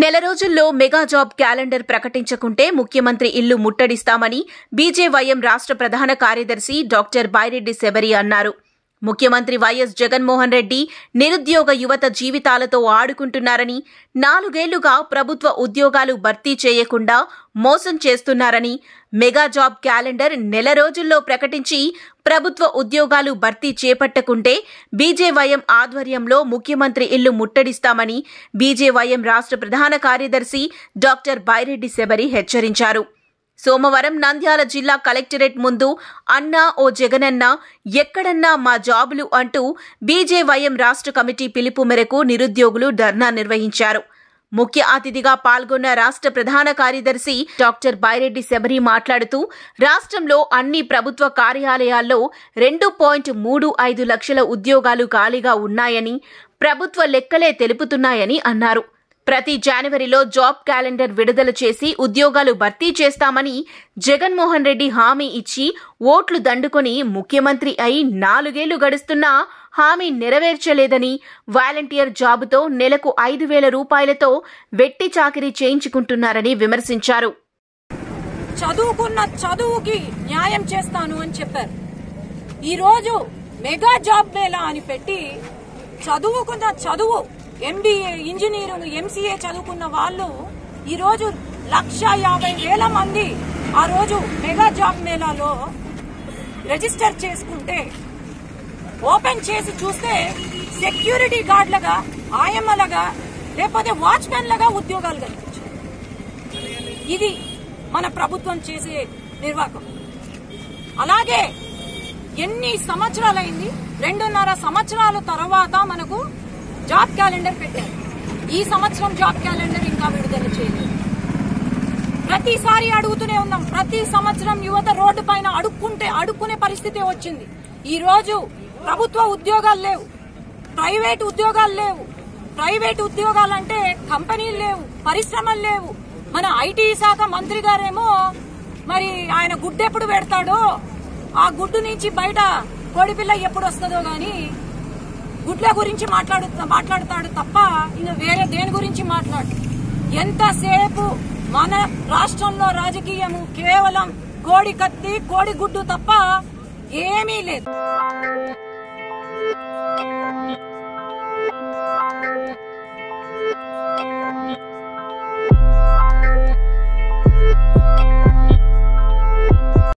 నెల రోజుల్లో mega job calendar ప్రకటించకుంటే ముఖ్యమంత్రి ఇల్లు ముట్టడిస్తామని బీజేవైఎం రాష్ట్ర ప్రధాన కార్యదర్శి డాక్టర్ బైరెడ్డి శబరి అన్నారు. ముఖ్యమంత్రి వైఎస్ జగన్మోహన్ రెడ్డి నిరుద్యోగ యువత జీవితాలతో ఆడుకుంటున్నారని నాలుగేళ్ళుగా ప్రభుత్వ ఉద్యోగాలు భర్తీ చేయకుండా మోసం చేస్తున్నారని మెగా జాబ్ క్యాలెండర్ నెల రోజుల్లో ప్రకటించి ప్రభుత్వ ఉద్యోగాలు భర్తీ చేపట్టకుంటే బీజేవైఎం ఆధ్వర్యంలో ముఖ్యమంత్రి ఇల్లు ముట్టడిస్తామని బీజేవైఎం రాష్ట్ర ప్రధాన కార్యదర్శి డాక్టర్ బైరెడ్డి శబరి హెచ్చరించారు. సోమవారం నంద్యాల జిల్లా కలెక్టరేట్ ముందు అన్నా ఓ జగనన్న ఎక్కడన్నా మా జాబులు అంటూ బీజేవైఎం రాష్ట్ర కమిటీ పిలుపు మేరకు నిరుద్యోగులు ధర్నా నిర్వహించారు. ముఖ్య అతిథిగా పాల్గొన్న రాష్ట్ర ప్రధాన కార్యదర్శి డాక్టర్ బైరెడ్డి శబరి మాట్లాడుతూ రాష్ట్రంలో అన్ని ప్రభుత్వ కార్యాలయాల్లో రెండు పాయింట్ మూడు ఐదు లక్షల ఉద్యోగాలు ఖాళీగా ఉన్నాయని ప్రభుత్వ లెక్కలే తెలుపుతున్నాయని అన్నారు. ప్రతి జనవరిలో జాబ్ క్యాలెండర్ విడుదల చేసి ఉద్యోగాలు భర్తీ చేస్తామని జగన్మోహన్ రెడ్డి హామీ ఇచ్చి ఓట్లు దండుకొని ముఖ్యమంత్రి అయి నాలుగేళ్ళు గడుస్తున్నా హామీ నెరవేర్చలేదని వాలంటీర్ జాబుతో నెలకు ఐదు వేల రూపాయలతో వెట్టి చాకిరీ చేయించుకుంటున్నారని విమర్శించారు. చదువుకున్న చదువుకి న్యాయం చేస్తాను అని చెప్పారు. ఈ రోజు మెగా జాబ్ మేళా అని పెట్టి చదువుకున్న చదువు ఎంబీఏ ఇంజనీరింగ్ ఎంసీఏ చదువుకున్న వాళ్ళు ఈ రోజు లక్ష యాభై వేల మంది ఆ రోజు మెగా జాబ్ మేళాలో రిజిస్టర్ చేసుకుంటే ఓపెన్ చేసి చూస్తే సెక్యూరిటీ గార్డ్లగా ఆయమ్మలగా లేకపోతే వాచ్మెన్లగా ఉద్యోగాలు కల్పించారు. ఇది మన ప్రభుత్వం చేసే నిర్వాహకం. అలాగే ఎన్ని సంవత్సరాలైంది? రెండున్నర సంవత్సరాల తర్వాత మనకు జాబ్ క్యాలెండర్ పెట్టారు. ఈ సంవత్సరం జాబ్ క్యాలెండర్ ఇంకా విడుదల చేయలేదు. ప్రతిసారి అడుగుతూనే ఉన్నాం ప్రతి సంవత్సరం యువత రోడ్డు పైన అడుక్కుంటే అడుక్కునే పరిస్థితి వచ్చింది. ఈ రోజు ప్రభుత్వ ఉద్యోగాలు లేవు ప్రైవేట్ ఉద్యోగాలు లేవు. ప్రైవేట్ ఉద్యోగాలంటే కంపెనీలు లేవు పరిశ్రమలు లేవు. మన ఐటీ శాఖ మంత్రి గారేమో మరి ఆయన గుడ్డెప్పుడు పెడతాడో ఆ గుడ్డు నుంచి బయట కోడిపిల్ల ఎప్పుడు వస్తుందో గాని గుడ్ల గురించి మాట్లాడు మాట్లాడతాడు తప్ప ఇంకా వేరే దేని గురించి మాట్లాడు? ఎంతసేపు మన రాష్ట్రంలో రాజకీయము కేవలం కోడి కత్తి కోడి గుడ్డు తప్ప ఏమీ లేదు.